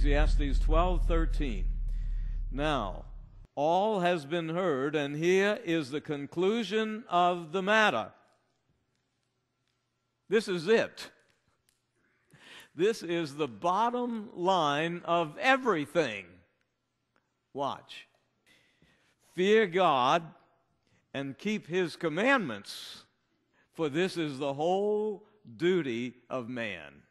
Ecclesiastes 12:13. Now, all has been heard, and here is the conclusion of the matter. This is it. This is the bottom line of everything. Watch. Fear God and keep his commandments, for this is the whole duty of man.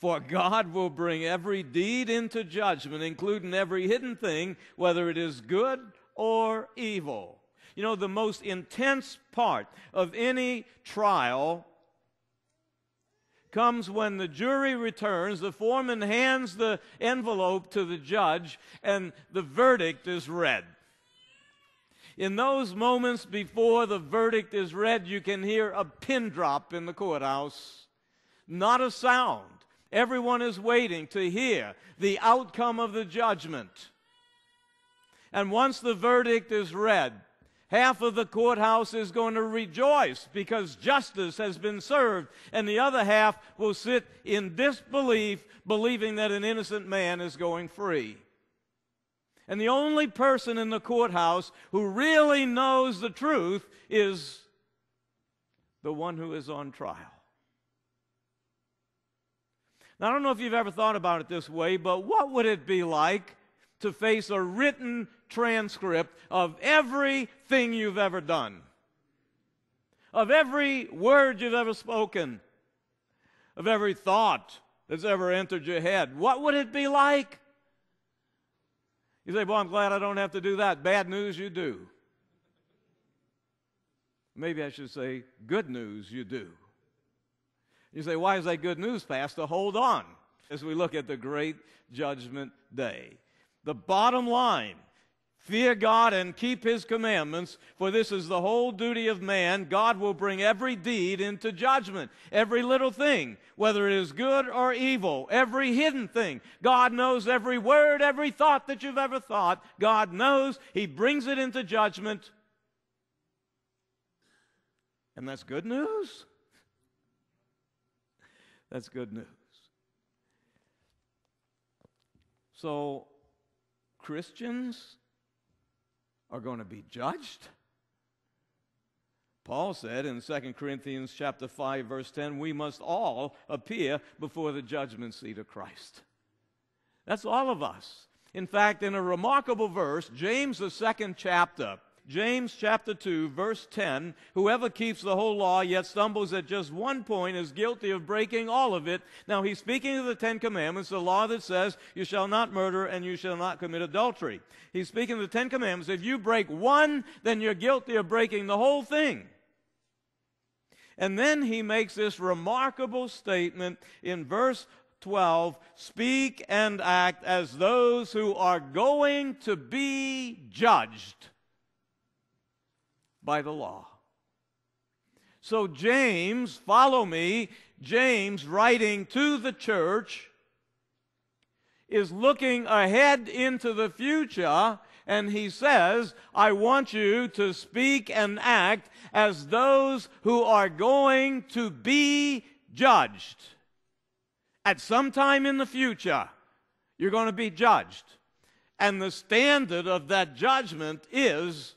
For God will bring every deed into judgment, including every hidden thing, whether it is good or evil. You know, the most intense part of any trial comes when the jury returns, the foreman hands the envelope to the judge, and the verdict is read. In those moments before the verdict is read, you can hear a pin drop in the courthouse. Not a sound. Everyone is waiting to hear the outcome of the judgment. And once the verdict is read, half of the courthouse is going to rejoice because justice has been served, and the other half will sit in disbelief, believing that an innocent man is going free. And the only person in the courthouse who really knows the truth is the one who is on trial. Now, I don't know if you've ever thought about it this way, but what would it be like to face a written transcript of everything you've ever done? Of every word you've ever spoken? Of every thought that's ever entered your head? What would it be like? You say, Well, I'm glad I don't have to do that. Bad news, you do. Maybe I should say, Good news, you do. You say, why is that good news, Pastor? Hold on as we look at the great judgment day. The bottom line fear God and keep his commandments, for this is the whole duty of man. God will bring every deed into judgment, every little thing, whether it is good or evil, every hidden thing. God knows every word, every thought that you've ever thought. God knows. He brings it into judgment. And that's good news. That's good news. So, Christians are going to be judged. Paul said in 2 Corinthians chapter 5 verse 10, we must all appear before the judgment seat of Christ. That's all of us. In fact, in a remarkable verse, James the second chapter, James chapter 2, verse 10 Whoever keeps the whole law yet stumbles at just one point is guilty of breaking all of it. Now, he's speaking of the Ten Commandments, the law that says, You shall not murder and you shall not commit adultery. He's speaking of the Ten Commandments. If you break one, then you're guilty of breaking the whole thing. And then he makes this remarkable statement in verse 12 Speak and act as those who are going to be judged by the law. So, James, follow me, James, writing to the church, is looking ahead into the future, and he says, I want you to speak and act as those who are going to be judged. At some time in the future, you're going to be judged. And the standard of that judgment is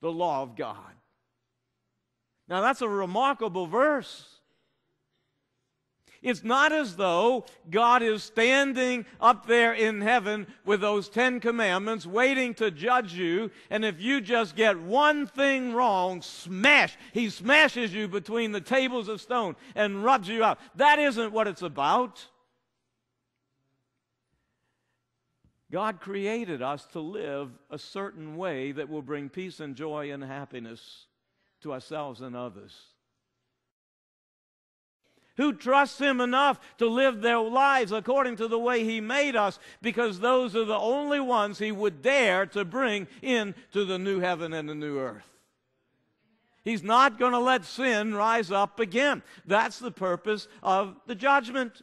the law of God. Now, that's a remarkable verse. It's not as though God is standing up there in heaven with those Ten Commandments waiting to judge you, and if you just get one thing wrong, smash. He smashes you between the tables of stone and rubs you out. That isn't what it's about. God created us to live a certain way that will bring peace and joy and happiness to ourselves and others. Who trusts Him enough to live their lives according to the way He made us, because those are the only ones He would dare to bring into the new heaven and the new earth. He's not going to let sin rise up again. That's the purpose of the judgment.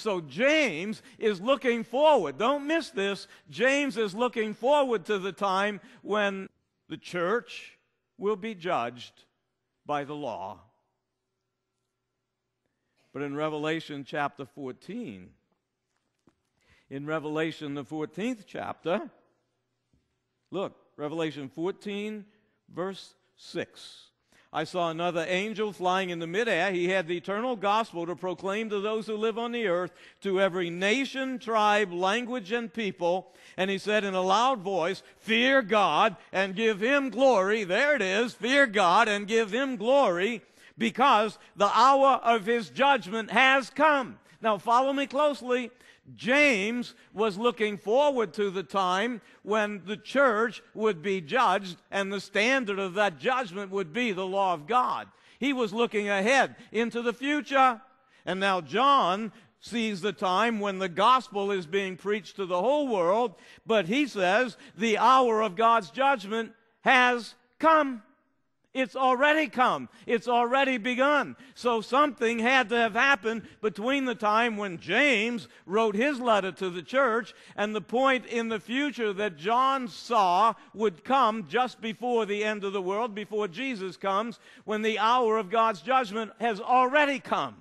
So James is looking forward. Don't miss this. James is looking forward to the time when the church will be judged by the law. But in Revelation chapter 14, In Revelation, the 14th chapter, look, Revelation 14, verse 6. I saw another angel flying in the midair. He had the eternal gospel to proclaim to those who live on the earth, to every nation, tribe, language, and people. And he said in a loud voice, Fear God and give him glory. There it is. Fear God and give him glory because the hour of his judgment has come. Now follow me closely. James was looking forward to the time when the church would be judged and the standard of that judgment would be the law of God. He was looking ahead into the future. And now John sees the time when the gospel is being preached to the whole world, but he says the hour of God's judgment has come. It's already come. It's already begun. So something had to have happened between the time when James wrote his letter to the church and the point in the future that John saw would come just before the end of the world, before Jesus comes, when the hour of God's judgment has already come.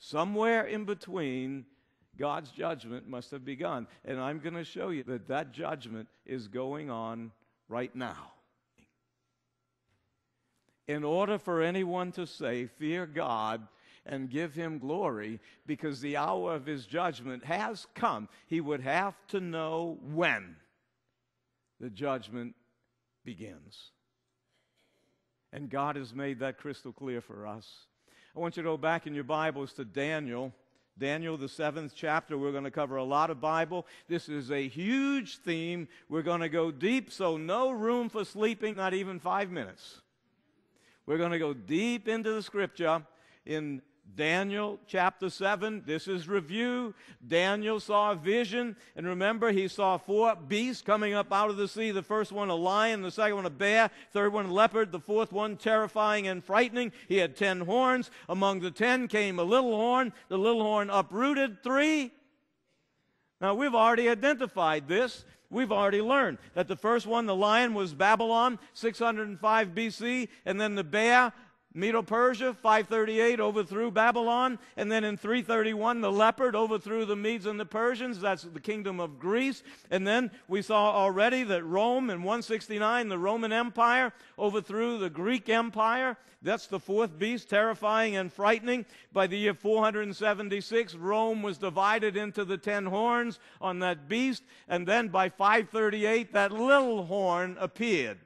Somewhere in between, God's judgment must have begun. And I'm going to show you that that judgment is going on right now in order for anyone to say, Fear God and give him glory, because the hour of his judgment has come, he would have to know when the judgment begins. And God has made that crystal clear for us. I want you to go back in your Bibles to Daniel. Daniel, the seventh chapter. We're going to cover a lot of Bible. This is a huge theme. We're going to go deep, so no room for sleeping, not even five minutes. We're going to go deep into the scripture in Daniel chapter 7. This is review. Daniel saw a vision, and remember, he saw four beasts coming up out of the sea. The first one, a lion, the second one, a bear, third one, a leopard, the fourth one, terrifying and frightening. He had ten horns. Among the ten came a little horn. The little horn uprooted three. Now, we've already identified this we've already learned that the first one, the lion, was Babylon, 605 BC, and then the bear, Medo Persia, 538, overthrew Babylon. And then in 331, the leopard overthrew the Medes and the Persians. That's the kingdom of Greece. And then we saw already that Rome in 169, the Roman Empire, overthrew the Greek Empire. That's the fourth beast, terrifying and frightening. By the year 476, Rome was divided into the ten horns on that beast. And then by 538, that little horn appeared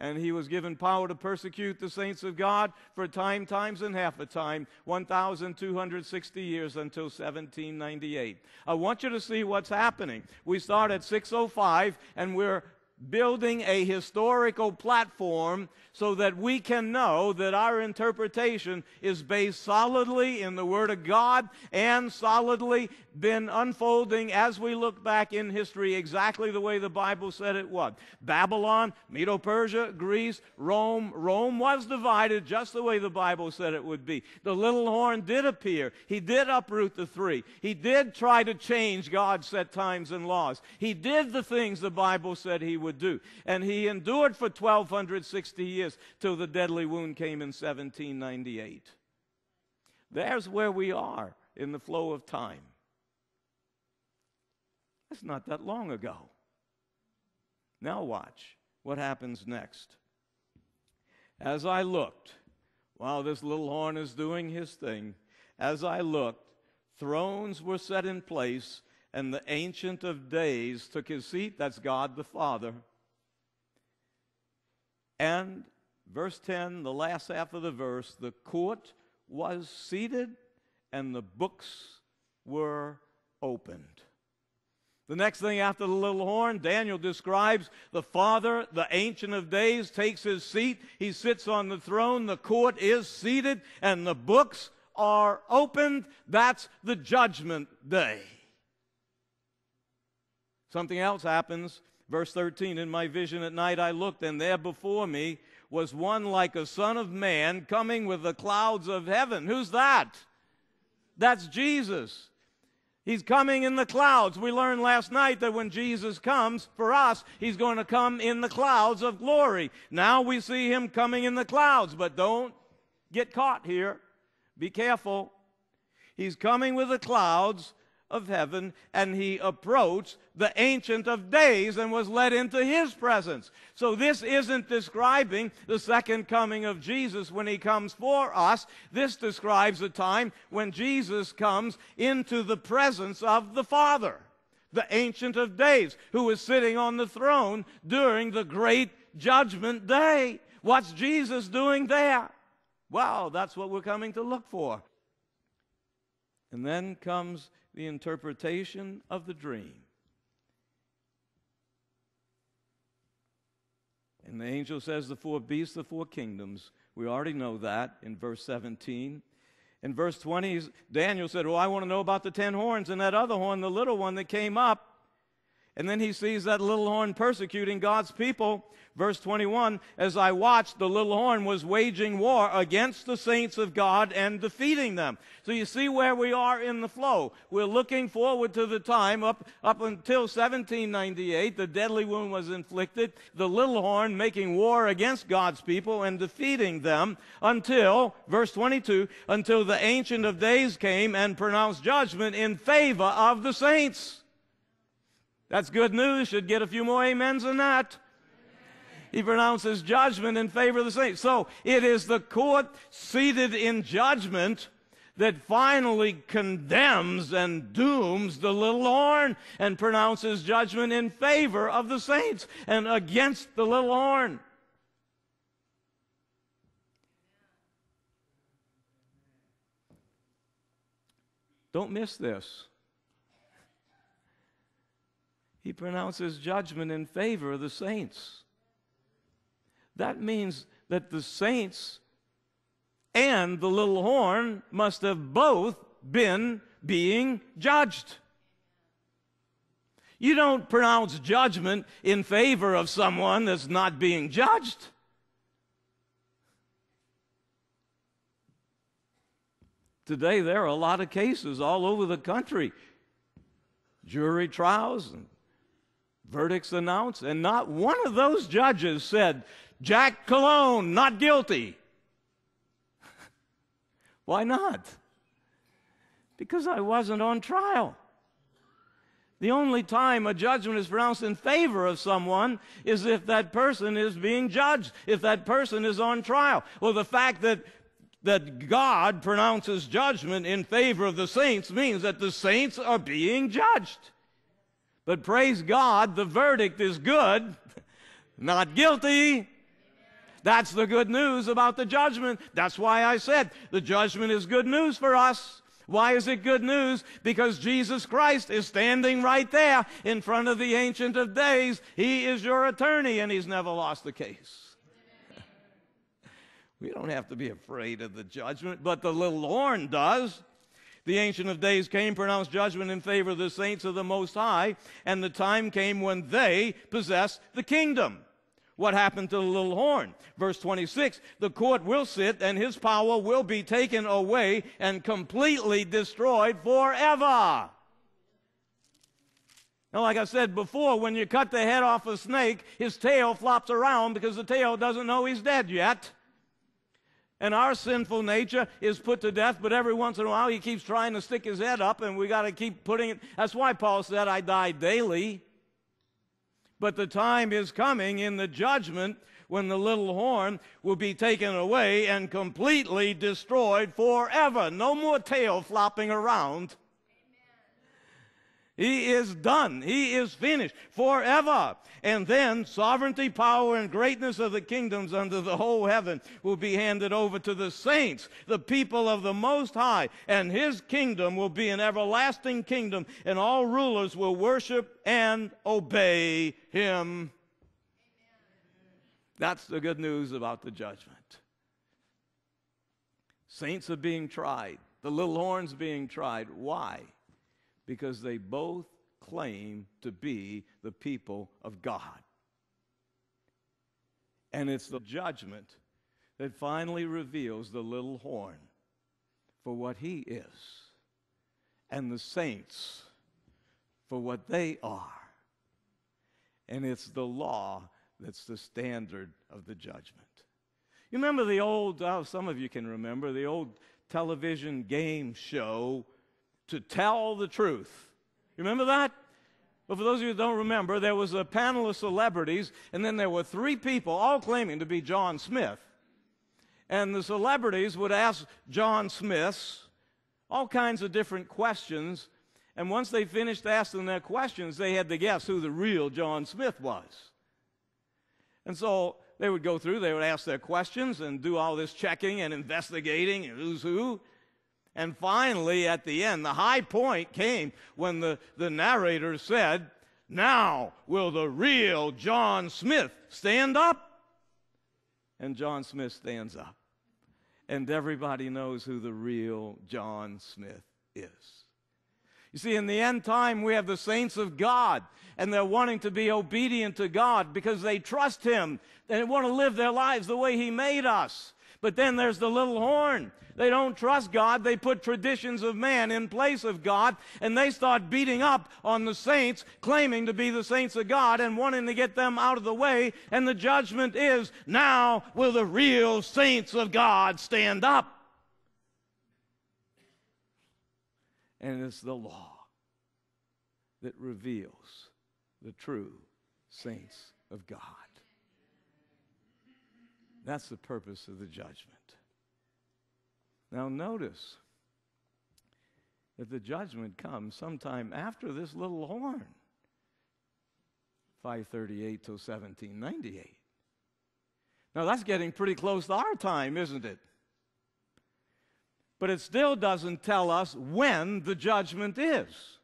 and he was given power to persecute the saints of God for time, times, and half a time, 1,260 years until 1798. I want you to see what's happening. We start at 605, and we're building a historical platform so that we can know that our interpretation is based solidly in the Word of God and solidly been unfolding as we look back in history exactly the way the Bible said it would. Babylon, Medo Persia, Greece, Rome. Rome was divided just the way the Bible said it would be. The little horn did appear. He did uproot the three. He did try to change God's set times and laws. He did the things the Bible said he would do. And he endured for 1260 years till the deadly wound came in 1798. There's where we are in the flow of time. That's not that long ago. Now, watch what happens next. As I looked, while this little horn is doing his thing, as I looked, thrones were set in place, and the Ancient of Days took his seat. That's God the Father. And verse 10, the last half of the verse, the court was seated and the books were opened. The next thing after the little horn, Daniel describes the Father, the Ancient of Days, takes his seat. He sits on the throne. The court is seated, and the books are opened. That's the judgment day. Something else happens. Verse 13 In my vision at night I looked, and there before me was one like a son of man coming with the clouds of heaven. Who's that? That's Jesus. He's coming in the clouds. We learned last night that when Jesus comes for us, he's going to come in the clouds of glory. Now we see him coming in the clouds, but don't get caught here. Be careful. He's coming with the clouds of heaven and he approached the Ancient of Days and was led into his presence. So this isn't describing the second coming of Jesus when he comes for us. This describes a time when Jesus comes into the presence of the Father, the Ancient of Days, who is sitting on the throne during the great judgment day. What's Jesus doing there? Well, that's what we're coming to look for. And then comes the interpretation of the dream. And the angel says the four beasts, the four kingdoms. We already know that in verse 17. In verse 20, Daniel said, Well, I want to know about the ten horns and that other horn, the little one that came up. And then he sees that little horn persecuting God's people. Verse 21 As I watched, the little horn was waging war against the saints of God and defeating them. So you see where we are in the flow. We're looking forward to the time up, up until 1798, the deadly wound was inflicted, the little horn making war against God's people and defeating them until, verse 22, until the Ancient of Days came and pronounced judgment in favor of the saints. That's good news. Should get a few more amens than that. He pronounces judgment in favor of the saints. So it is the court seated in judgment that finally condemns and dooms the little horn and pronounces judgment in favor of the saints and against the little horn. Don't miss this he pronounces judgment in favor of the saints. That means that the saints and the little horn must have both been being judged. You don't pronounce judgment in favor of someone that's not being judged. Today, there are a lot of cases all over the country jury trials and verdicts announced, and not one of those judges said, Jac Colón, not guilty. Why not? Because I wasn't on trial. The only time a judgment is pronounced in favor of someone is if that person is being judged, if that person is on trial. Well, the fact that that God pronounces judgment in favor of the saints means that the saints are being judged. But praise God, the verdict is good, not guilty. That's the good news about the judgment. That's why I said the judgment is good news for us. Why is it good news? Because Jesus Christ is standing right there in front of the Ancient of Days. He is your attorney, and he's never lost the case. we don't have to be afraid of the judgment, but the little horn does. The Ancient of Days came, pronounced judgment in favor of the saints of the Most High, and the time came when they possessed the kingdom. What happened to the little horn? Verse 26 The court will sit, and his power will be taken away and completely destroyed forever. Now, like I said before, when you cut the head off a snake, his tail flops around because the tail doesn't know he's dead yet. And our sinful nature is put to death, but every once in a while he keeps trying to stick his head up, and we got to keep putting it. That's why Paul said, I die daily. But the time is coming in the judgment when the little horn will be taken away and completely destroyed forever. No more tail flopping around. He is done. He is finished forever. And then sovereignty, power, and greatness of the kingdoms under the whole heaven will be handed over to the saints, the people of the Most High. And his kingdom will be an everlasting kingdom, and all rulers will worship and obey him. That's the good news about the judgment. Saints are being tried, the little horns being tried. Why? Because they both claim to be the people of God. And it's the judgment that finally reveals the little horn for what he is and the saints for what they are. And it's the law that's the standard of the judgment. You remember the old, oh, some of you can remember, the old television game show to tell the truth. You remember that? But for those of you who don't remember, there was a panel of celebrities, and then there were three people, all claiming to be John Smith. And the celebrities would ask John Smiths all kinds of different questions. And once they finished asking their questions, they had to guess who the real John Smith was. And so they would go through, they would ask their questions and do all this checking and investigating and who's who. And finally, at the end, the high point came when the, the narrator said, Now will the real John Smith stand up? And John Smith stands up. And everybody knows who the real John Smith is. You see, in the end time, we have the saints of God, and they're wanting to be obedient to God because they trust Him. They want to live their lives the way He made us. But then there's the little horn. They don't trust God. They put traditions of man in place of God, and they start beating up on the saints, claiming to be the saints of God and wanting to get them out of the way. And the judgment is now will the real saints of God stand up? And it's the law that reveals the true saints of God. That's the purpose of the judgment. Now, notice that the judgment comes sometime after this little horn 538 till 1798. Now, that's getting pretty close to our time, isn't it? But it still doesn't tell us when the judgment is.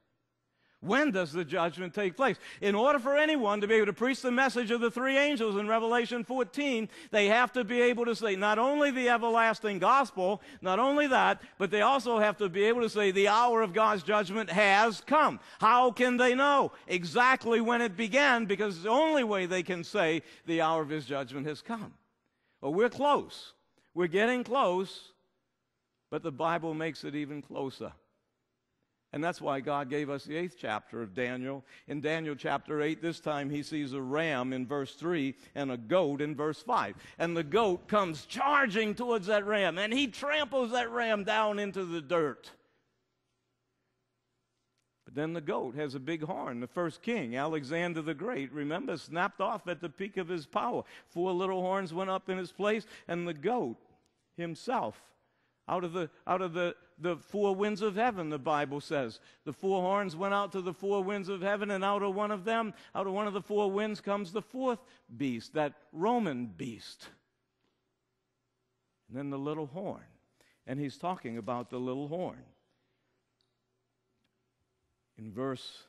When does the judgment take place? In order for anyone to be able to preach the message of the three angels in Revelation 14, they have to be able to say not only the everlasting gospel, not only that, but they also have to be able to say the hour of God's judgment has come. How can they know exactly when it began? Because the only way they can say the hour of his judgment has come. Well, we're close. We're getting close, but the Bible makes it even closer. And that's why God gave us the eighth chapter of Daniel. In Daniel chapter 8, this time he sees a ram in verse 3 and a goat in verse 5. And the goat comes charging towards that ram, and he tramples that ram down into the dirt. But then the goat has a big horn. The first king, Alexander the Great, remember, snapped off at the peak of his power. Four little horns went up in his place, and the goat himself out of the out of the the four winds of heaven the bible says. The four horns went out to the four winds of heaven and out of one of them out of one of the four winds comes the fourth beast that roman beast. And then the little horn. And he's talking about the little horn. In verse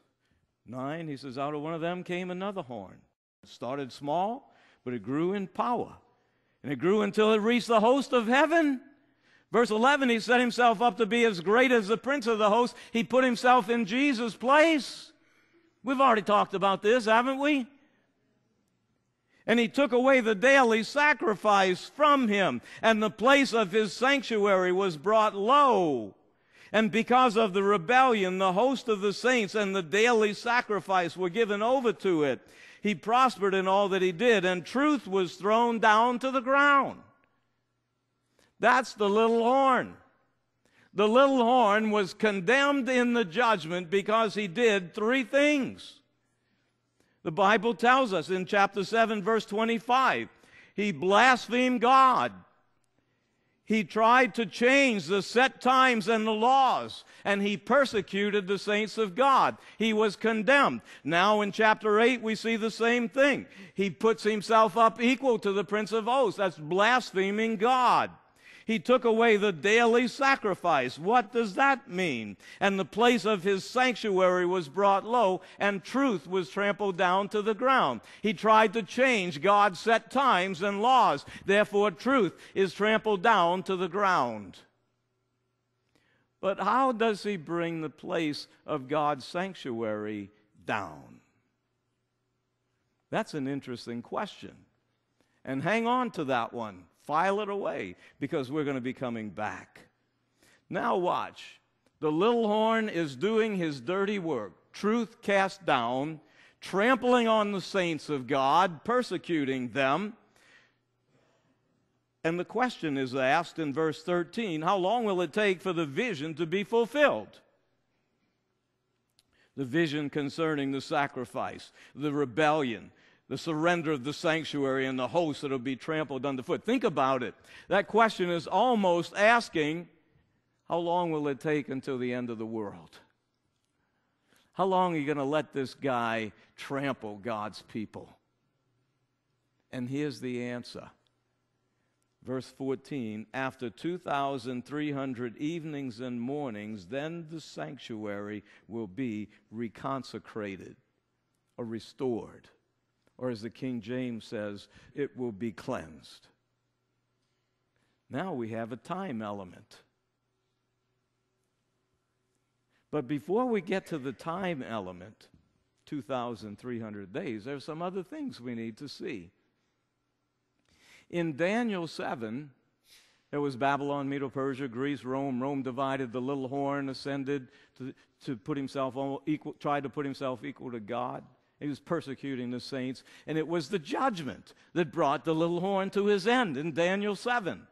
9 he says out of one of them came another horn. It started small but it grew in power. And it grew until it reached the host of heaven Verse 11, he set himself up to be as great as the prince of the host. He put himself in Jesus' place. We've already talked about this, haven't we? And he took away the daily sacrifice from him, and the place of his sanctuary was brought low. And because of the rebellion, the host of the saints and the daily sacrifice were given over to it. He prospered in all that he did, and truth was thrown down to the ground. That's the little horn. The little horn was condemned in the judgment because he did three things. The Bible tells us in chapter 7, verse 25, he blasphemed God. He tried to change the set times and the laws, and he persecuted the saints of God. He was condemned. Now in chapter 8, we see the same thing. He puts himself up equal to the Prince of Hosts. That's blaspheming God. He took away the daily sacrifice. What does that mean? And the place of his sanctuary was brought low, and truth was trampled down to the ground. He tried to change God's set times and laws. Therefore, truth is trampled down to the ground. But how does he bring the place of God's sanctuary down? That's an interesting question. And hang on to that one File it away because we're going to be coming back. Now, watch. The little horn is doing his dirty work, truth cast down, trampling on the saints of God, persecuting them. And the question is asked in verse 13 how long will it take for the vision to be fulfilled? the vision concerning the sacrifice, the rebellion, the surrender of the sanctuary, and the host that will be trampled underfoot. Think about it. That question is almost asking how long will it take until the end of the world? How long are you going to let this guy trample God's people? And here's the answer. Verse 14 After 2,300 evenings and mornings, then the sanctuary will be reconsecrated or restored. Or as the King James says, it will be cleansed. Now we have a time element. But before we get to the time element, 2,300 days, there are some other things we need to see. In Daniel 7, there was Babylon, Medo Persia, Greece, Rome. Rome divided. The little horn ascended to, to put himself equal, tried to put himself equal to God. He was persecuting the saints. And it was the judgment that brought the little horn to his end in Daniel 7.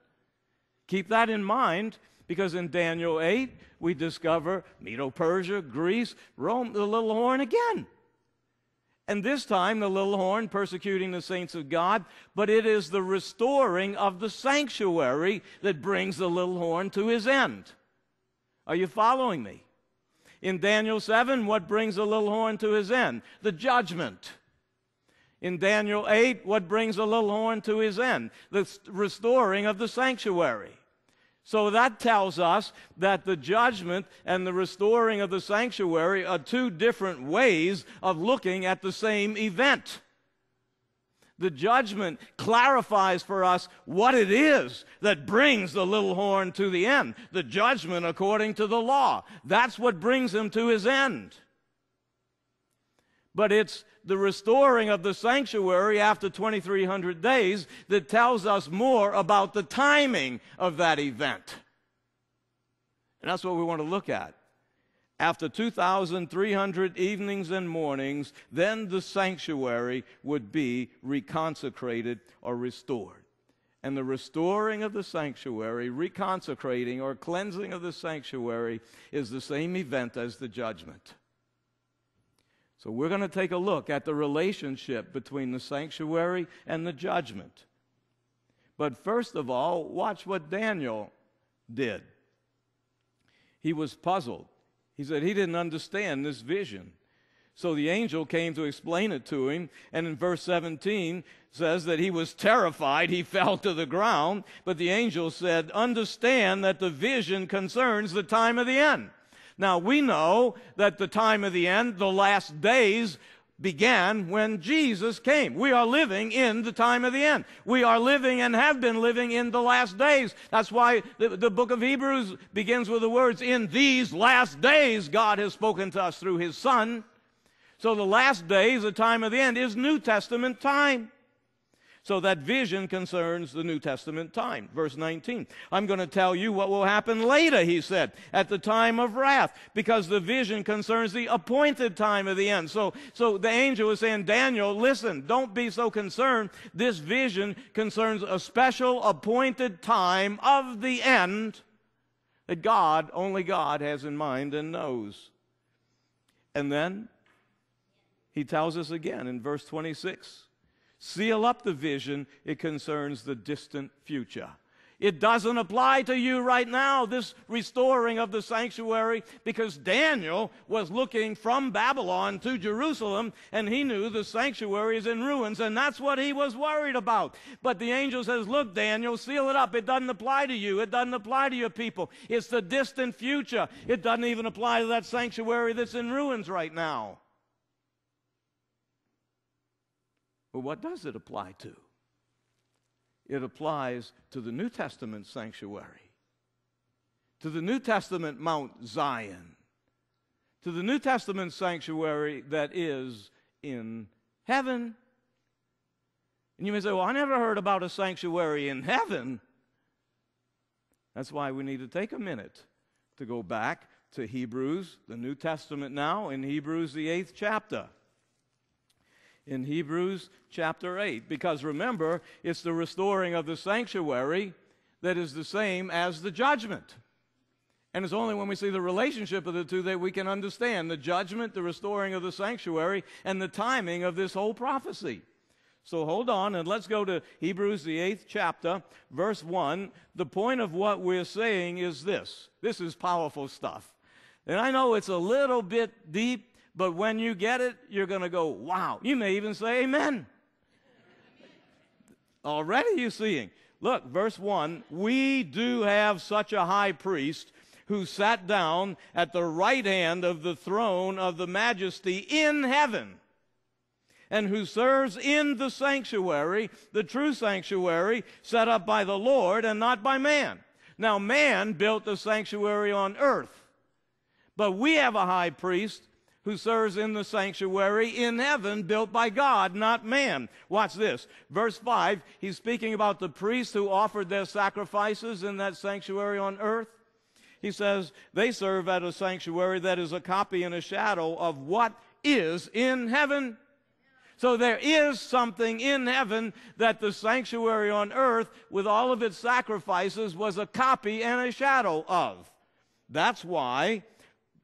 Keep that in mind because in Daniel 8, we discover Medo Persia, Greece, Rome, the little horn again. And this time, the little horn persecuting the saints of God, but it is the restoring of the sanctuary that brings the little horn to his end. Are you following me? In Daniel 7, what brings the little horn to his end? The judgment. In Daniel 8, what brings the little horn to his end? The restoring of the sanctuary. So that tells us that the judgment and the restoring of the sanctuary are two different ways of looking at the same event. The judgment clarifies for us what it is that brings the little horn to the end. The judgment according to the law. That's what brings him to his end. But it's the restoring of the sanctuary after 2,300 days that tells us more about the timing of that event. And that's what we want to look at. After 2,300 evenings and mornings, then the sanctuary would be reconsecrated or restored. And the restoring of the sanctuary, reconsecrating or cleansing of the sanctuary, is the same event as the judgment. So we're going to take a look at the relationship between the sanctuary and the judgment. But first of all, watch what Daniel did. He was puzzled. He said he didn't understand this vision. So the angel came to explain it to him, and in verse 17 says that he was terrified, he fell to the ground, but the angel said, "Understand that the vision concerns the time of the end." Now, we know that the time of the end, the last days, began when Jesus came. We are living in the time of the end. We are living and have been living in the last days. That's why the, the, book of Hebrews begins with the words, In these last days, God has spoken to us through His Son. So the last days, the time of the end, is New Testament time. So that vision concerns the New Testament time. Verse 19. I'm going to tell you what will happen later, he said, at the time of wrath, because the vision concerns the appointed time of the end. So, so the angel is saying, Daniel, listen, don't be so concerned. This vision concerns a special appointed time of the end that God, only God, has in mind and knows. And then he tells us again in verse 26 Seal up the vision, it concerns the distant future. It doesn't apply to you right now, this restoring of the sanctuary, because Daniel was looking from Babylon to Jerusalem and he knew the sanctuary is in ruins and that's what he was worried about. But the angel says, Look, Daniel, seal it up. It doesn't apply to you. It doesn't apply to your people. It's the distant future. It doesn't even apply to that sanctuary that's in ruins right now. Well, what does it apply to? It applies to the New Testament sanctuary, to the New Testament Mount Zion, to the New Testament sanctuary that is in heaven. And you may say, Well, I never heard about a sanctuary in heaven. That's why we need to take a minute to go back to Hebrews, the New Testament now, in Hebrews, the eighth chapter in Hebrews chapter 8. Because remember, it's the restoring of the sanctuary that is the same as the judgment. And it's only when we see the relationship of the two that we can understand the judgment, the restoring of the sanctuary, and the timing of this whole prophecy. So hold on and let's go to Hebrews, the eighth chapter, verse 1. The point of what we're saying is this this is powerful stuff. And I know it's a little bit deep, but when you get it, you're going to go, wow. You may even say amen. Already you're seeing. Look, verse 1 We do have such a high priest who sat down at the right hand of the throne of the majesty in heaven and who serves in the sanctuary, the true sanctuary set up by the Lord and not by man. Now, man built the sanctuary on earth, but we have a high priest who serves in the sanctuary in heaven built by God, not man. Watch this. Verse 5, he's speaking about the priests who offered their sacrifices in that sanctuary on earth. He says, they serve at a sanctuary that is a copy and a shadow of what is in heaven. So there is something in heaven that the sanctuary on earth, with all of its sacrifices, was a copy and a shadow of. That's why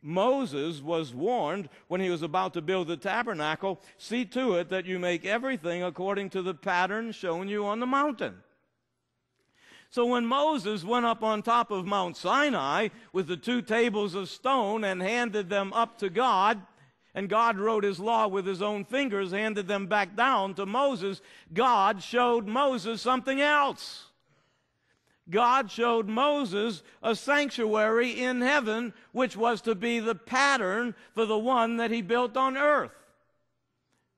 Moses was warned when he was about to build the tabernacle see to it that you make everything according to the pattern shown you on the mountain. So when Moses went up on top of Mount Sinai with the two tables of stone and handed them up to God, and God wrote his law with his own fingers, handed them back down to Moses, God showed Moses something else. God showed Moses a sanctuary in heaven, which was to be the pattern for the one that he built on earth.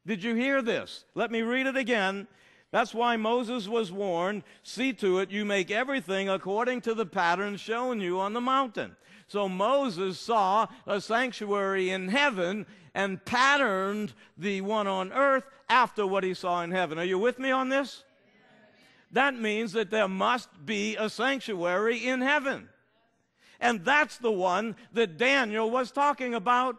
Did you hear this? Let me read it again. That's why Moses was warned see to it you make everything according to the pattern shown you on the mountain. So Moses saw a sanctuary in heaven and patterned the one on earth after what he saw in heaven. Are you with me on this? That means that there must be a sanctuary in heaven. And that's the one that Daniel was talking about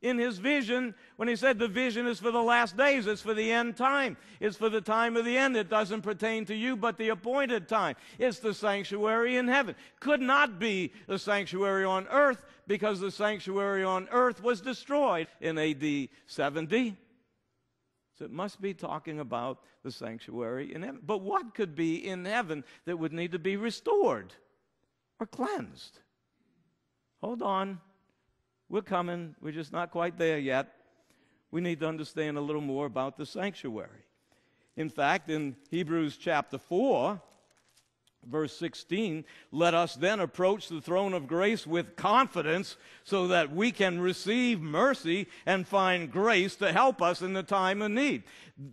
in his vision when he said the vision is for the last days, it's for the end time, it's for the time of the end. It doesn't pertain to you, but the appointed time. It's the sanctuary in heaven. Could not be the sanctuary on earth because the sanctuary on earth was destroyed in AD 70. So it must be talking about the sanctuary in heaven. But what could be in heaven that would need to be restored or cleansed? Hold on. We're coming. We're just not quite there yet. We need to understand a little more about the sanctuary. In fact, in Hebrews chapter 4, Verse 16, let us then approach the throne of grace with confidence so that we can receive mercy and find grace to help us in the time of need.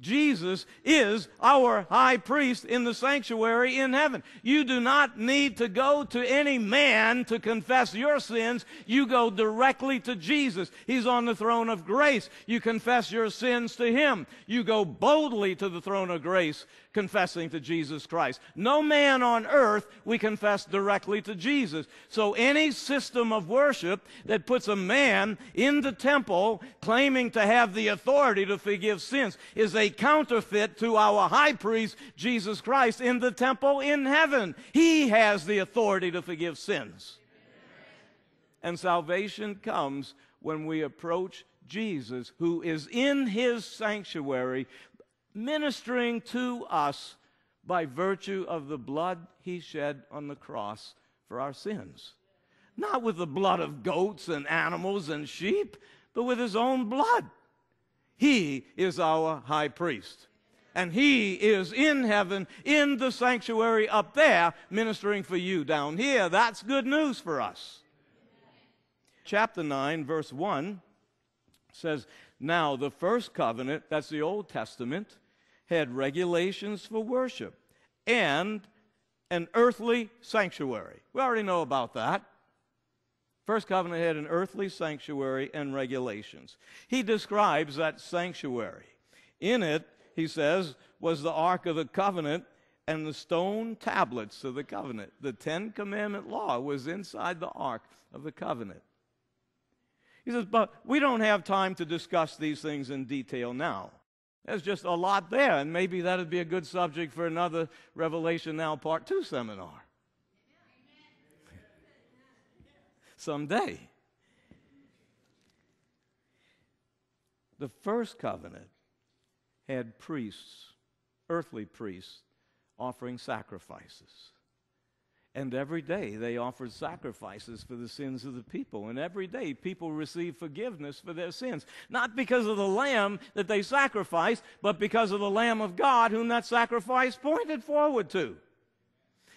Jesus is our high priest in the sanctuary in heaven. You do not need to go to any man to confess your sins. You go directly to Jesus. He's on the throne of grace. You confess your sins to him. You go boldly to the throne of grace confessing to Jesus Christ. No man on earth we confess directly to Jesus. So any system of worship that puts a man in the temple claiming to have the authority to forgive sins is a counterfeit to our high priest, Jesus Christ, in the temple in heaven. He has the authority to forgive sins. And salvation comes when we approach Jesus, who is in his sanctuary, ministering to us by virtue of the blood he shed on the cross for our sins. Not with the blood of goats and animals and sheep, but with his own blood. He is our high priest. And he is in heaven, in the sanctuary up there, ministering for you down here. That's good news for us. Chapter 9, verse 1 says, Now the first covenant, that's the Old Testament, had regulations for worship and an earthly sanctuary. We already know about that. First covenant had an earthly sanctuary and regulations. He describes that sanctuary. In it, he says, was the Ark of the Covenant and the stone tablets of the covenant. The Ten Commandment law was inside the Ark of the Covenant. He says, but we don't have time to discuss these things in detail now. There's just a lot there, and maybe that would be a good subject for another Revelation Now Part 2 seminar. someday. The first covenant had priests, earthly priests, offering sacrifices. And every day they offered sacrifices for the sins of the people. And every day people received forgiveness for their sins. Not because of the lamb that they sacrificed, but because of the Lamb of God whom that sacrifice pointed forward to.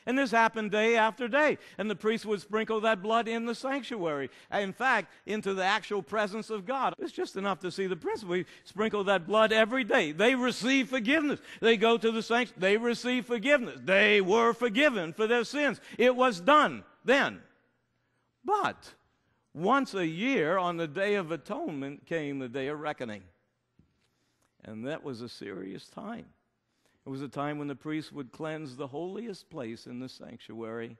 And this happened day after day. And the priest would sprinkle that blood in the sanctuary. In fact, into the actual presence of God. It's just enough to see the priest. We sprinkle that blood every day. They receive forgiveness. They go to the sanctuary. They receive forgiveness. They were forgiven for their sins. It was done then. But once a year, on the Day of Atonement, came the Day of Reckoning. And that was a serious time. It was a time when the priests would cleanse the holiest place in the sanctuary.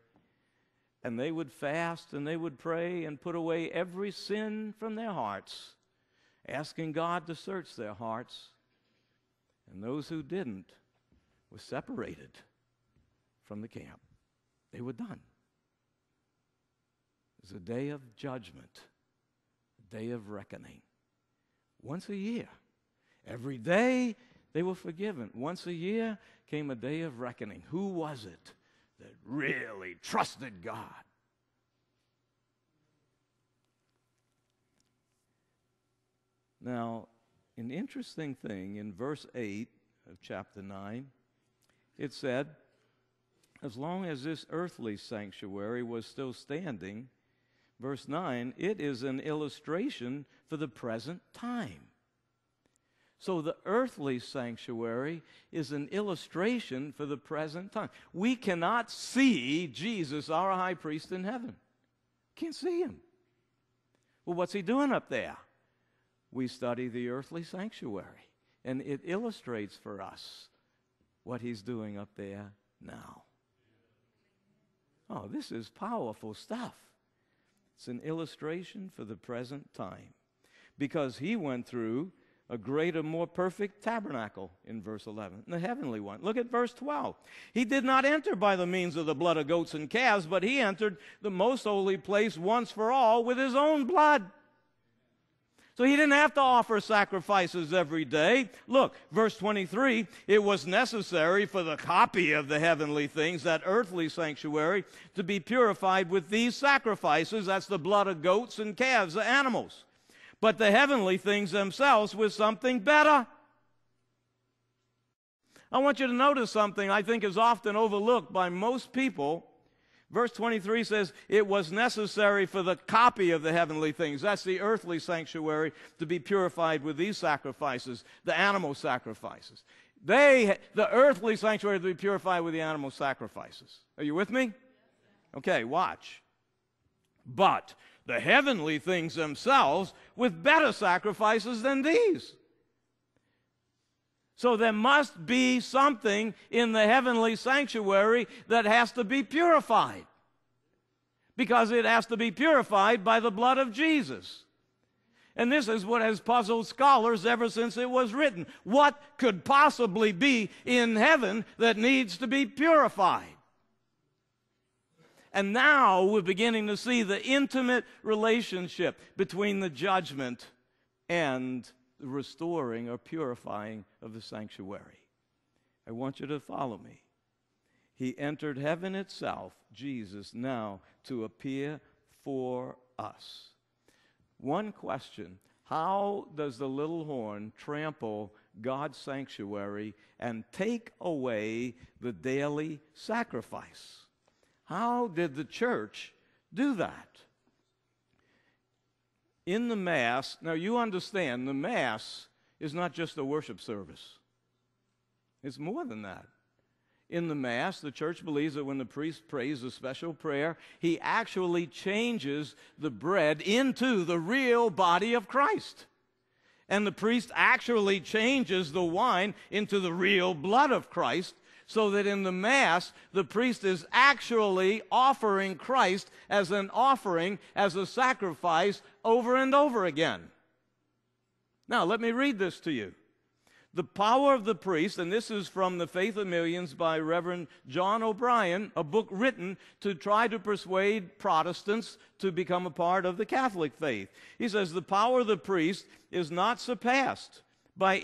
And they would fast and they would pray and put away every sin from their hearts, asking God to search their hearts. And those who didn't were separated from the camp. They were done. It was a day of judgment, a day of reckoning. Once a year. Every day they were forgiven. Once a year came a day of reckoning. Who was it that really trusted God? Now, an interesting thing in verse 8 of chapter 9, it said, as long as this earthly sanctuary was still standing, verse 9, it is an illustration for the present time. So the earthly sanctuary is an illustration for the present time. We cannot see Jesus, our high priest in heaven. Can't see him. Well, what's he doing up there? We study the earthly sanctuary, and it illustrates for us what he's doing up there now. Oh, this is powerful stuff. It's an illustration for the present time because he went through a greater, more perfect tabernacle in verse 11, the heavenly one. Look at verse 12. He did not enter by the means of the blood of goats and calves, but he entered the most holy place once for all with his own blood. So he didn't have to offer sacrifices every day. Look, verse 23 it was necessary for the copy of the heavenly things, that earthly sanctuary, to be purified with these sacrifices. That's the blood of goats and calves, the animals but the heavenly things themselves with something better. I want you to notice something I think is often overlooked by most people. Verse 23 says, It was necessary for the copy of the heavenly things, that's the earthly sanctuary, to be purified with these sacrifices, the animal sacrifices. They, the earthly sanctuary, to be purified with the animal sacrifices. Are you with me? Okay, watch. But the heavenly things themselves with better sacrifices than these. So there must be something in the heavenly sanctuary that has to be purified. Because it has to be purified by the blood of Jesus. And this is what has puzzled scholars ever since it was written. What could possibly be in heaven that needs to be purified? And now we're beginning to see the intimate relationship between the judgment and the restoring or purifying of the sanctuary. I want you to follow me. He entered heaven itself, Jesus, now to appear for us. One question How does the little horn trample God's sanctuary and take away the daily sacrifice? How did the church do that? In the Mass, now you understand, the Mass is not just a worship service, it's more than that. In the Mass, the church believes that when the priest prays a special prayer, he actually changes the bread into the real body of Christ. And the priest actually changes the wine into the real blood of Christ so that in the Mass, the priest is actually offering Christ as an offering, as a sacrifice over and over again. Now, let me read this to you. The power of the priest, and this is from The Faith of Millions by Reverend John O'Brien, a book written to try to persuade Protestants to become a part of the Catholic faith. He says the power of the priest is not surpassed by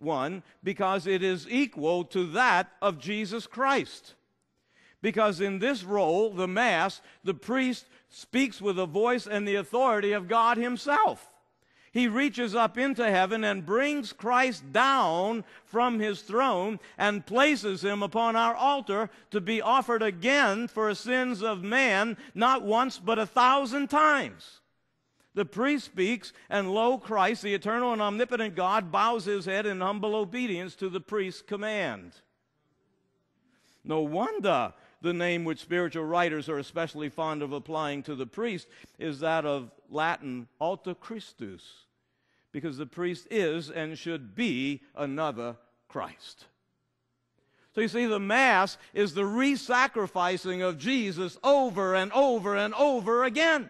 anyone because it is equal to that of Jesus Christ. Because in this role, the Mass, the priest speaks with the voice and the authority of God Himself he reaches up into heaven and brings Christ down from his throne and places him upon our altar to be offered again for sins of man, not once but a thousand times. The priest speaks, and lo, Christ, the eternal and omnipotent God, bows his head in humble obedience to the priest's command. No wonder the name which spiritual writers are especially fond of applying to the priest is that of Latin alter Christus because the priest is and should be another Christ. So you see, the Mass is the re sacrificing of Jesus over and over and over again.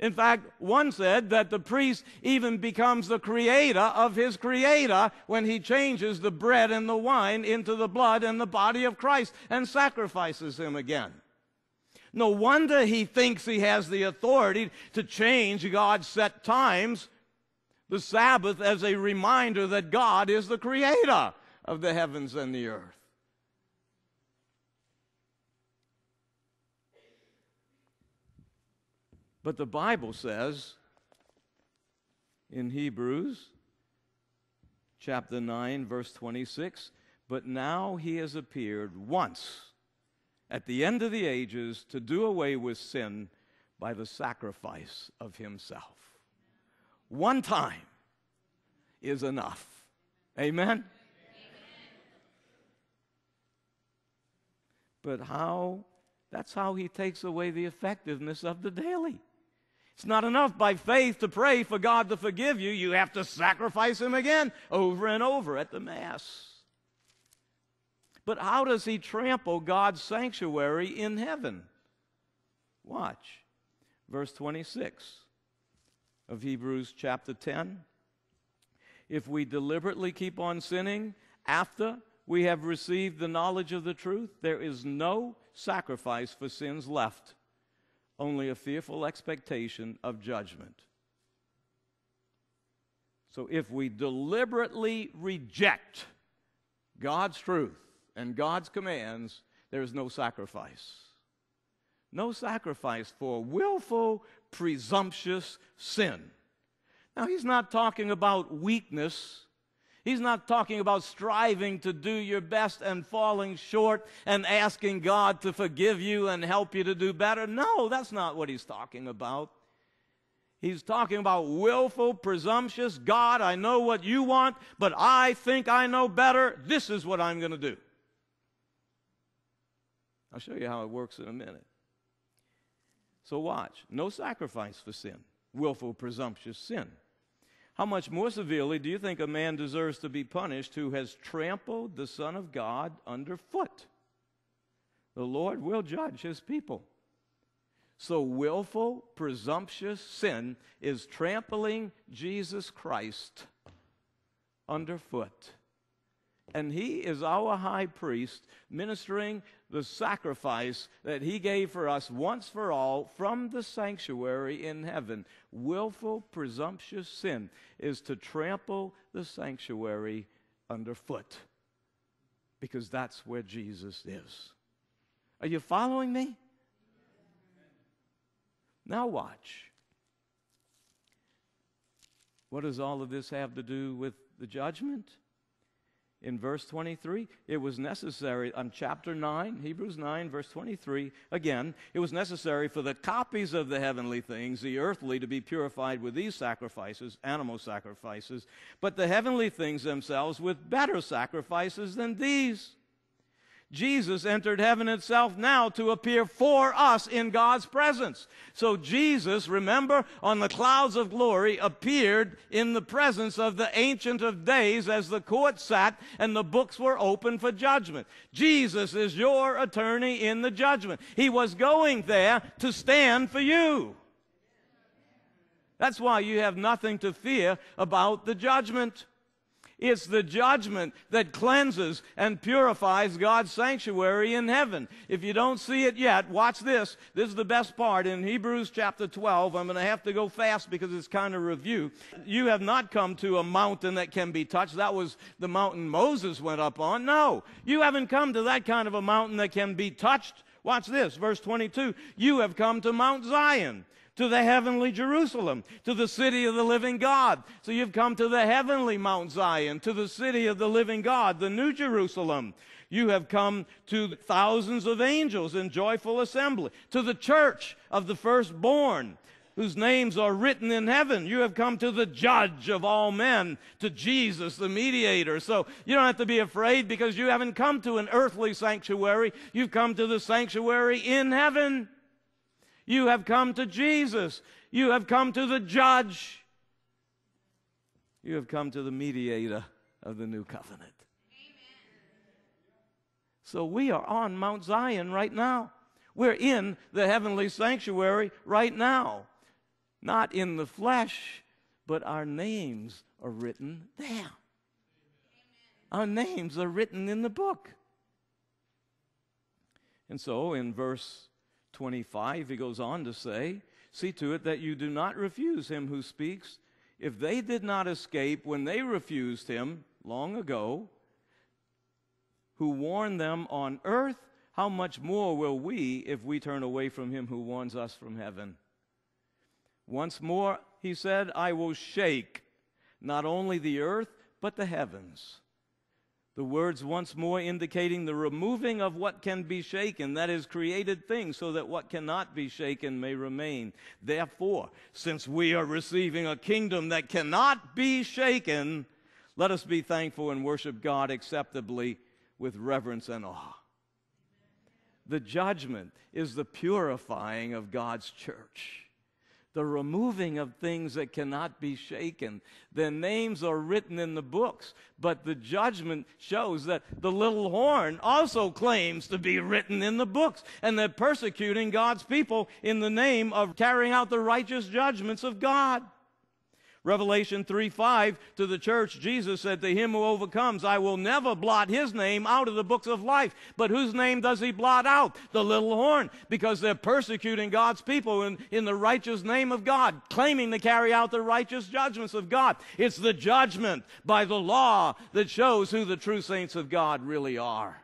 In fact, one said that the priest even becomes the creator of his creator when he changes the bread and the wine into the blood and the body of Christ and sacrifices him again. No wonder he thinks he has the authority to change God's set times the Sabbath as a reminder that God is the creator of the heavens and the earth. But the Bible says in Hebrews chapter 9, verse 26 But now he has appeared once at the end of the ages to do away with sin by the sacrifice of himself one time is enough. Amen? But how? That's how he takes away the effectiveness of the daily. It's not enough by faith to pray for God to forgive you. You have to sacrifice him again over and over at the Mass. But how does he trample God's sanctuary in heaven? Watch. Verse 26 of Hebrews chapter 10. If we deliberately keep on sinning after we have received the knowledge of the truth, there is no sacrifice for sins left, only a fearful expectation of judgment. So if we deliberately reject God's truth and God's commands, there is no sacrifice. No sacrifice for willful presumptuous sin. Now, he's not talking about weakness. He's not talking about striving to do your best and falling short and asking God to forgive you and help you to do better. No, that's not what he's talking about. He's talking about willful, presumptuous God, I know what you want, but I think I know better. This is what I'm going to do. I'll show you how it works in a minute. So watch. No sacrifice for sin, willful, presumptuous sin. How much more severely do you think a man deserves to be punished who has trampled the Son of God underfoot? The Lord will judge his people. So, willful, presumptuous sin is trampling Jesus Christ underfoot. And he is our high priest ministering the sacrifice that he gave for us once for all from the sanctuary in heaven. Willful, presumptuous sin is to trample the sanctuary underfoot because that's where Jesus is. Are you following me? Now, watch. What does all of this have to do with the judgment? In verse 23, it was necessary, on chapter 9, Hebrews 9, verse 23, again, it was necessary for the copies of the heavenly things, the earthly, to be purified with these sacrifices, animal sacrifices, but the heavenly things themselves with better sacrifices than these. Jesus entered heaven itself now to appear for us in God's presence. So Jesus, remember, on the clouds of glory, appeared in the presence of the Ancient of Days as the court sat and the books were open for judgment. Jesus is your attorney in the judgment. He was going there to stand for you. That's why you have nothing to fear about the judgment. It's the judgment that cleanses and purifies God's sanctuary in heaven. If you don't see it yet, watch this. This is the best part in Hebrews chapter 12. I'm going to have to go fast because it's kind of review. You have not come to a mountain that can be touched. That was the mountain Moses went up on. No, you haven't come to that kind of a mountain that can be touched. Watch this, verse 22. You have come to Mount Zion to the heavenly Jerusalem, to the city of the living God. So you've come to the heavenly Mount Zion, to the city of the living God, the new Jerusalem. You have come to thousands of angels in joyful assembly, to the church of the firstborn, whose names are written in heaven. You have come to the judge of all men, to Jesus, the mediator. So you don't have to be afraid because you haven't come to an earthly sanctuary. You've come to the sanctuary in heaven. You have come to Jesus. You have come to the judge. You have come to the mediator of the new covenant. So we are on Mount Zion right now. We're in the heavenly sanctuary right now. Not in the flesh, but our names are written there. Our names are written in the book. And so in verse 25, he goes on to say, See to it that you do not refuse him who speaks. If they did not escape when they refused him long ago, who warned them on earth, how much more will we if we turn away from him who warns us from heaven? Once more, he said, I will shake not only the earth, but the heavens. The words once more indicating the removing of what can be shaken, that is, created things, so that what cannot be shaken may remain. Therefore, since we are receiving a kingdom that cannot be shaken, let us be thankful and worship God acceptably with reverence and awe. The judgment is the purifying of God's church the removing of things that cannot be shaken. Their names are written in the books, but the judgment shows that the little horn also claims to be written in the books, and they're persecuting God's people in the name of carrying out the righteous judgments of God. Revelation 3 5 to the church, Jesus said, To him who overcomes, I will never blot his name out of the books of life. But whose name does he blot out? The little horn, because they're persecuting God's people in, in the righteous name of God, claiming to carry out the righteous judgments of God. It's the judgment by the law that shows who the true saints of God really are.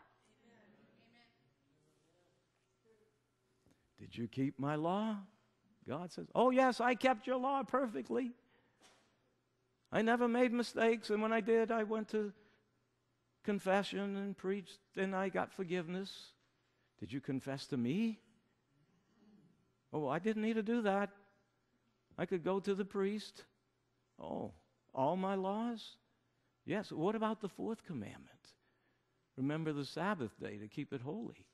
Did you keep my law? God says, Oh, yes, I kept your law perfectly. I never made mistakes, and when I did, I went to confession and preached, and I got forgiveness. Did you confess to me? Oh, I didn't need to do that. I could go to the priest. Oh, all my laws? Yes. What about the fourth commandment? Remember the Sabbath day to keep it holy.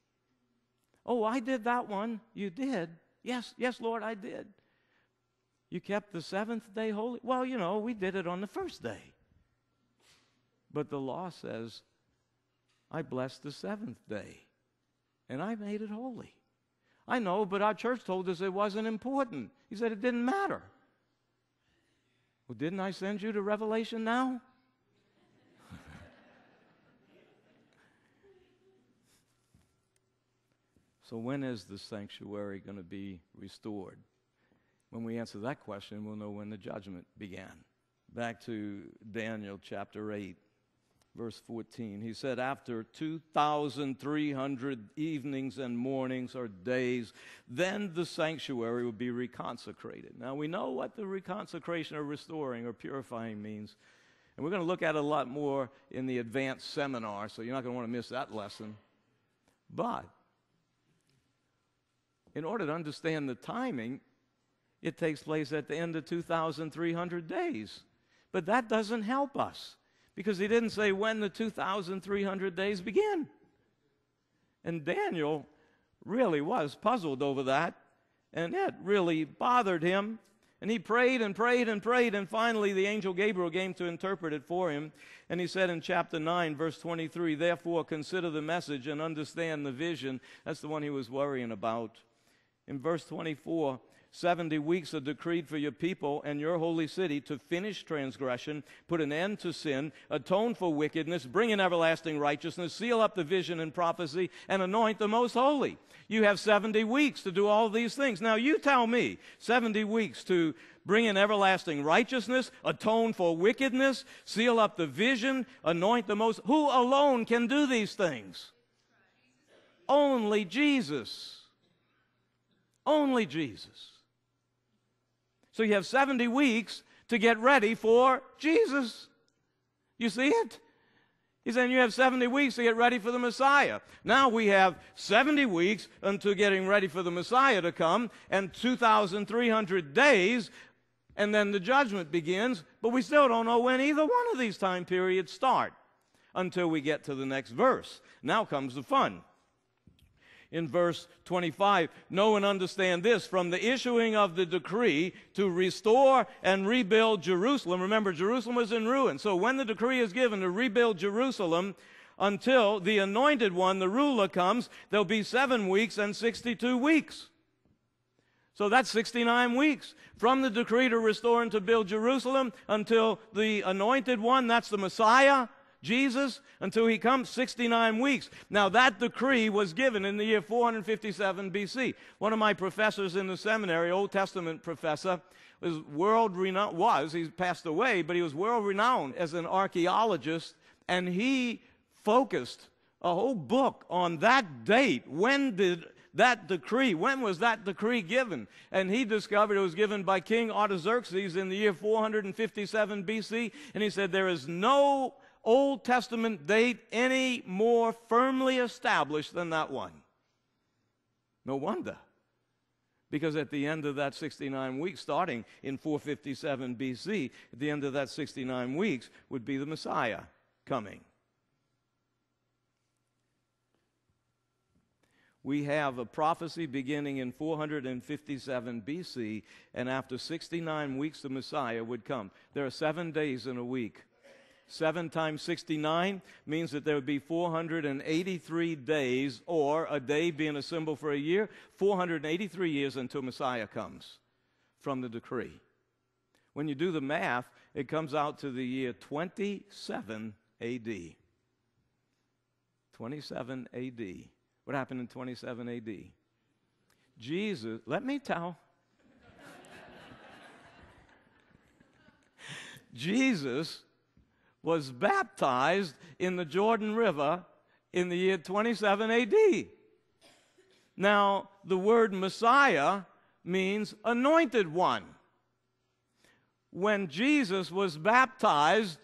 Oh, I did that one. You did? Yes, yes, Lord, I did. You kept the seventh day holy? Well, you know, we did it on the first day. But the law says, I blessed the seventh day and I made it holy. I know, but our church told us it wasn't important. He said it didn't matter. Well, didn't I send you to Revelation now? so, when is the sanctuary going to be restored? When we answer that question, we'll know when the judgment began. Back to Daniel chapter 8, verse 14. He said, After 2,300 evenings and mornings or days, then the sanctuary will be reconsecrated. Now we know what the reconsecration or restoring or purifying means. And we're going to look at it a lot more in the advanced seminar, so you're not going to want to miss that lesson. But in order to understand the timing, it takes place at the end of 2,300 days. But that doesn't help us because he didn't say when the 2,300 days begin. And Daniel really was puzzled over that, and it really bothered him. And he prayed and prayed and prayed, and finally the angel Gabriel came to interpret it for him. And he said in chapter 9, verse 23, Therefore consider the message and understand the vision. That's the one he was worrying about. In verse 24, 70 weeks are decreed for your people and your holy city to finish transgression, put an end to sin, atone for wickedness, bring in everlasting righteousness, seal up the vision and prophecy, and anoint the most holy. You have 70 weeks to do all these things. Now, you tell me 70 weeks to bring in everlasting righteousness, atone for wickedness, seal up the vision, anoint the most. Who alone can do these things? Only Jesus. Only Jesus. So you have 70 weeks to get ready for Jesus. You see it? He's saying you have 70 weeks to get ready for the Messiah. Now we have 70 weeks until getting ready for the Messiah to come, and 2,300 days, and then the judgment begins, but we still don't know when either one of these time periods start until we get to the next verse. Now comes the fun in verse 25. Know and understand this from the issuing of the decree to restore and rebuild Jerusalem. Remember, Jerusalem was in ruin. So when the decree is given to rebuild Jerusalem, until the anointed one, the ruler, comes, there'll be seven weeks and 62 weeks. So that's 69 weeks. From the decree to restore and to build Jerusalem until the anointed one, that's the Messiah, Jesus until he comes 69 weeks. Now that decree was given in the year 457 BC. One of my professors in the seminary, Old Testament professor, was world renowned was he's passed away, but he was world renowned as an archaeologist and he focused a whole book on that date. When did that decree, when was that decree given? And he discovered it was given by King Artaxerxes in the year 457 BC. And he said, There is no Old Testament date any more firmly established than that one. No wonder. Because at the end of that 69 weeks, starting in 457 BC, at the end of that 69 weeks would be the Messiah coming. We have a prophecy beginning in 457 BC, and after 69 weeks, the Messiah would come. There are seven days in a week. 7 times 69 means that there would be 483 days, or a day being a symbol for a year, 483 years until Messiah comes from the decree. When you do the math, it comes out to the year 27 AD. 27 AD. What happened in 27 AD? Jesus, let me tell. Jesus was baptized in the Jordan River in the year 27 AD. Now, the word Messiah means anointed one. When Jesus was baptized,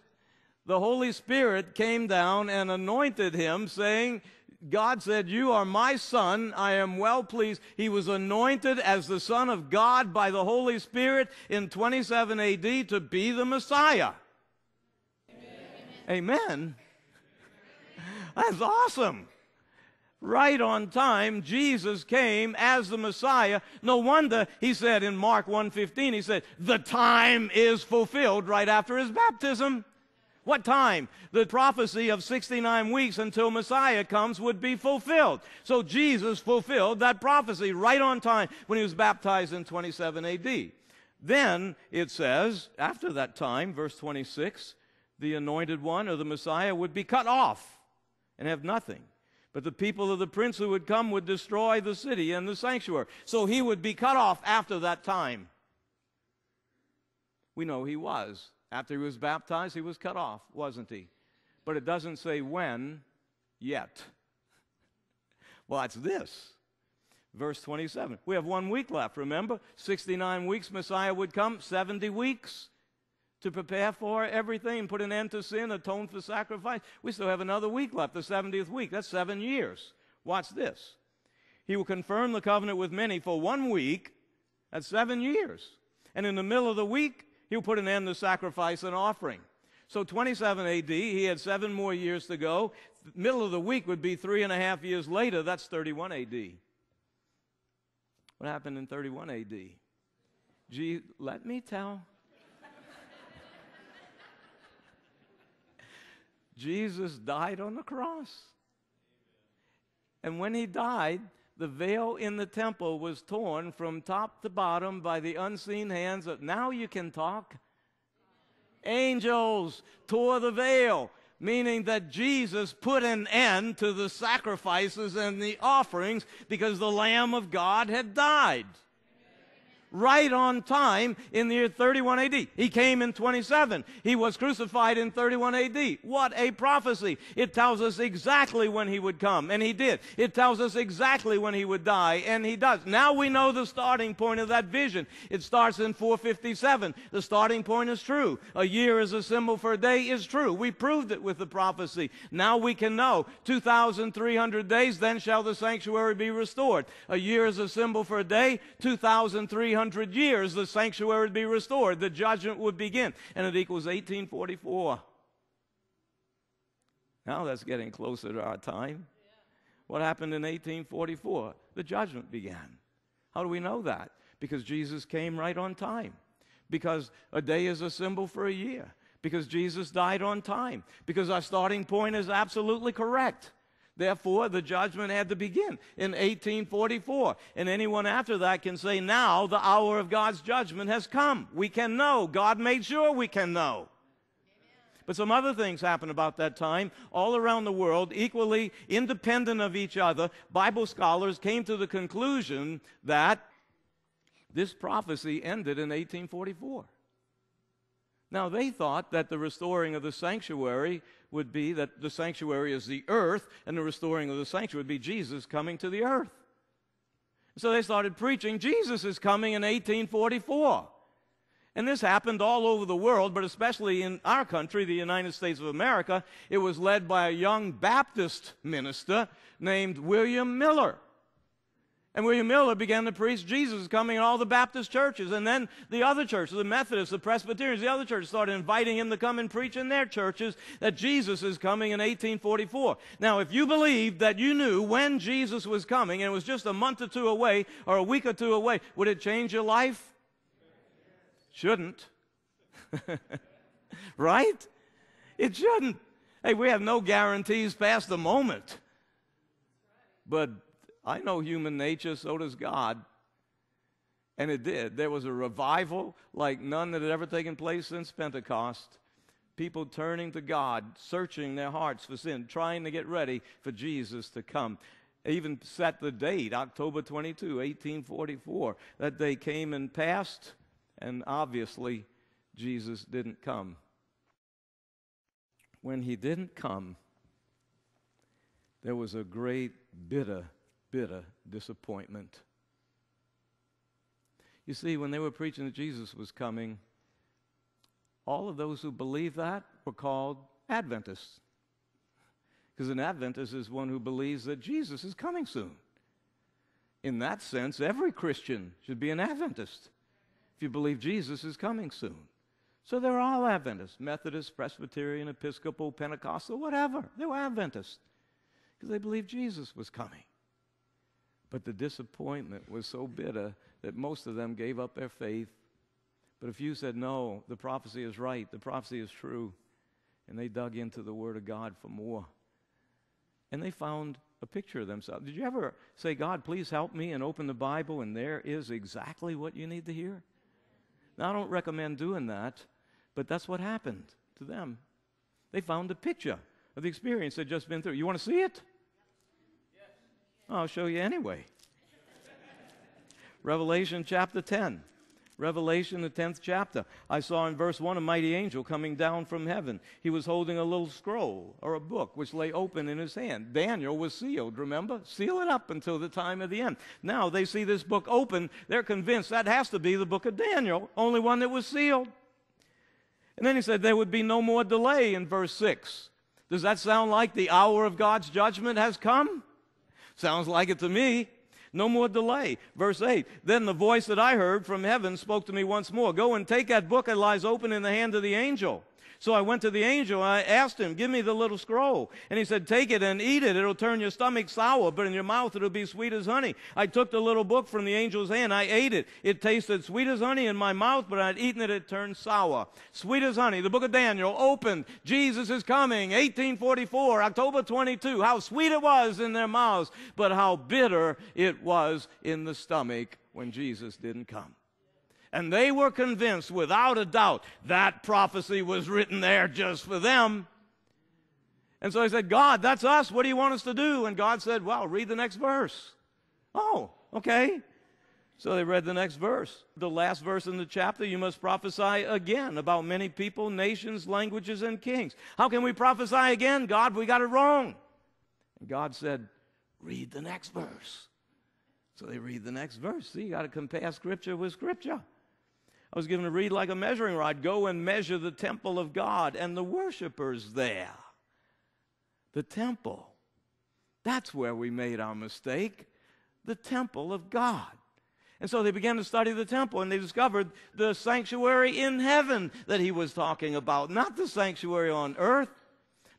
the Holy Spirit came down and anointed him, saying, God said, You are my son. I am well pleased. He was anointed as the Son of God by the Holy Spirit in 27 AD to be the Messiah. Amen. That's awesome. Right on time, Jesus came as the Messiah. No wonder he said in Mark 1:15, he said, "The time is fulfilled right after his baptism." What time? The prophecy of 69 weeks until Messiah comes would be fulfilled. So Jesus fulfilled that prophecy right on time when he was baptized in 27 AD. Then it says, after that time, verse 26, the anointed one or the Messiah would be cut off and have nothing. But the people of the prince who would come would destroy the city and the sanctuary. So he would be cut off after that time. We know he was. After he was baptized, he was cut off, wasn't he? But it doesn't say when yet. Well, it's this. Verse 27. We have one week left, remember? 69 weeks, Messiah would come, 70 weeks to prepare for everything, put an end to sin, atone for sacrifice. We still have another week left, the 70th week. That's seven years. Watch this. He will confirm the covenant with many for one week. That's seven years. And in the middle of the week, he'll put an end to sacrifice and offering. So 27 AD, he had seven more years to go. Middle of the week would be three and a half years later. That's 31 AD. What happened in 31 AD? Gee, let me tell. Jesus died on the cross. And when he died, the veil in the temple was torn from top to bottom by the unseen hands of now you can talk. Angels tore the veil, meaning that Jesus put an end to the sacrifices and the offerings because the Lamb of God had died right on time in the year 31 AD. He came in 27. He was crucified in 31 AD. What a prophecy. It tells us exactly when he would come, and he did. It tells us exactly when he would die, and he does. Now we know the starting point of that vision. It starts in 457. The starting point is true. A year is a symbol for a day is true. We proved it with the prophecy. Now we can know 2,300 days, then shall the sanctuary be restored. A year is a symbol for a day, 2,300 300 years, the sanctuary would be restored, the judgment would begin, and it equals 1844. Now that's getting closer to our time. What happened in 1844? The judgment began. How do we know that? Because Jesus came right on time. Because a day is a symbol for a year. Because Jesus died on time. Because our starting point is absolutely correct. Therefore, the judgment had to begin in 1844. And anyone after that can say, now the hour of God's judgment has come. We can know. God made sure we can know. But some other things happened about that time all around the world, equally independent of each other. Bible scholars came to the conclusion that this prophecy ended in 1844. Now, they thought that the restoring of the sanctuary would be that the sanctuary is the earth, and the restoring of the sanctuary would be Jesus coming to the earth. So they started preaching Jesus is coming in 1844. And this happened all over the world, but especially in our country, the United States of America. It was led by a young Baptist minister named William Miller. And William Miller began to preach Jesus is coming in all the Baptist churches. And then the other churches, the Methodists, the Presbyterians, the other churches started inviting him to come and preach in their churches that Jesus is coming in 1844. Now, if you believed that you knew when Jesus was coming and it was just a month or two away or a week or two away, would it change your life? Shouldn't. right? It shouldn't. Hey, we have no guarantees past the moment. But I know human nature, so does God. And it did. There was a revival like none that had ever taken place since Pentecost. People turning to God, searching their hearts for sin, trying to get ready for Jesus to come. Even set the date, October 22, 1844. That day came and passed, and obviously Jesus didn't come. When he didn't come, there was a great bitter bitter disappointment. You see, when they were preaching that Jesus was coming, all of those who believed that were called Adventists. Because an Adventist is one who believes that Jesus is coming soon. In that sense, every Christian should be an Adventist if you believe Jesus is coming soon. So they're all Adventists Methodist, Presbyterian, Episcopal, Pentecostal, whatever. They were Adventists because they believed Jesus was coming. But the disappointment was so bitter that most of them gave up their faith. But a few said, No, the prophecy is right, the prophecy is true. And they dug into the Word of God for more. And they found a picture of themselves. Did you ever say, God, please help me, and open the Bible, and there is exactly what you need to hear? Now, I don't recommend doing that, but that's what happened to them. They found a picture of the experience they'd just been through. You want to see it? I'll show you anyway. Revelation chapter 10. Revelation, the 10th chapter. I saw in verse 1 a mighty angel coming down from heaven. He was holding a little scroll or a book which lay open in his hand. Daniel was sealed, remember? Seal it up until the time of the end. Now they see this book open. They're convinced that has to be the book of Daniel, only one that was sealed. And then he said there would be no more delay in verse 6. Does that sound like the hour of God's judgment has come? Sounds like it to me. No more delay. Verse 8 Then the voice that I heard from heaven spoke to me once more Go and take that book that lies open in the hand of the angel. So I went to the angel and I asked him, Give me the little scroll. And he said, Take it and eat it. It'll turn your stomach sour, but in your mouth it'll be sweet as honey. I took the little book from the angel's hand. I ate it. It tasted sweet as honey in my mouth, but I'd eaten it, it turned sour. Sweet as honey. The book of Daniel opened. Jesus is coming. 1844, October 22. How sweet it was in their mouths, but how bitter it was in the stomach when Jesus didn't come. And they were convinced without a doubt that prophecy was written there just for them. And so I said, God, that's us. What do you want us to do? And God said, Well, read the next verse. Oh, okay. So they read the next verse. The last verse in the chapter, you must prophesy again about many people, nations, languages, and kings. How can we prophesy again? God, we got it wrong. And God said, Read the next verse. So they read the next verse. See, you got to compare scripture with scripture. I was given to read like a measuring rod go and measure the temple of God and the worshipers there. The temple. That's where we made our mistake. The temple of God. And so they began to study the temple and they discovered the sanctuary in heaven that he was talking about, not the sanctuary on earth.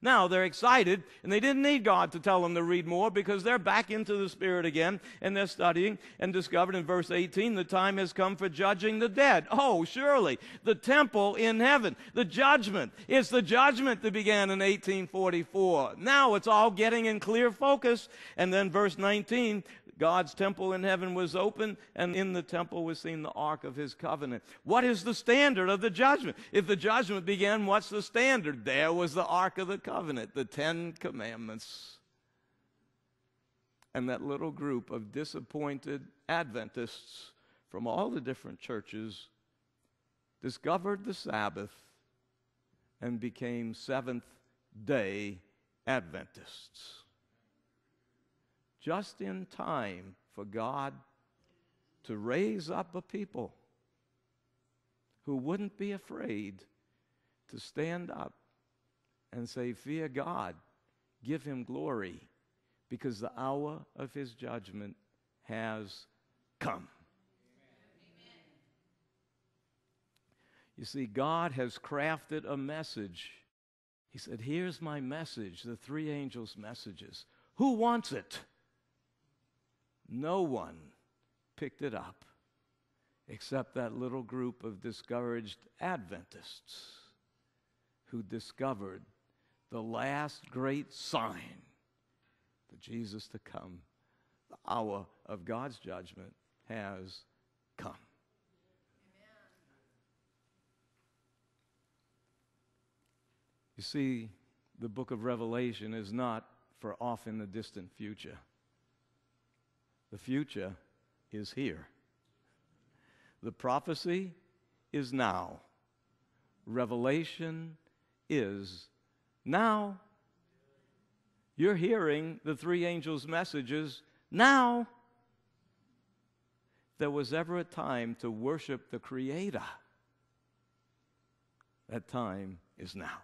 Now they're excited, and they didn't need God to tell them to read more because they're back into the Spirit again, and they're studying and discovered in verse 18 the time has come for judging the dead. Oh, surely, the temple in heaven, the judgment. It's the judgment that began in 1844. Now it's all getting in clear focus. And then verse 19 God's temple in heaven was open, and in the temple was seen the ark of his covenant. What is the standard of the judgment? If the judgment began, what's the standard? There was the ark of the covenant, the Ten Commandments. And that little group of disappointed Adventists from all the different churches discovered the Sabbath and became Seventh day Adventists just in time for God to raise up a people who wouldn't be afraid to stand up and say, Fear God, give him glory, because the hour of his judgment has come. You see, God has crafted a message. He said, Here's my message, the three angels' messages. Who wants it? No one picked it up except that little group of discouraged Adventists who discovered the last great sign for Jesus to come. The hour of God's judgment has come. You see, the book of Revelation is not for off in the distant future. The future is here. The prophecy is now. Revelation is now. You're hearing the three angels' messages now. There was ever a time to worship the Creator. That time is now.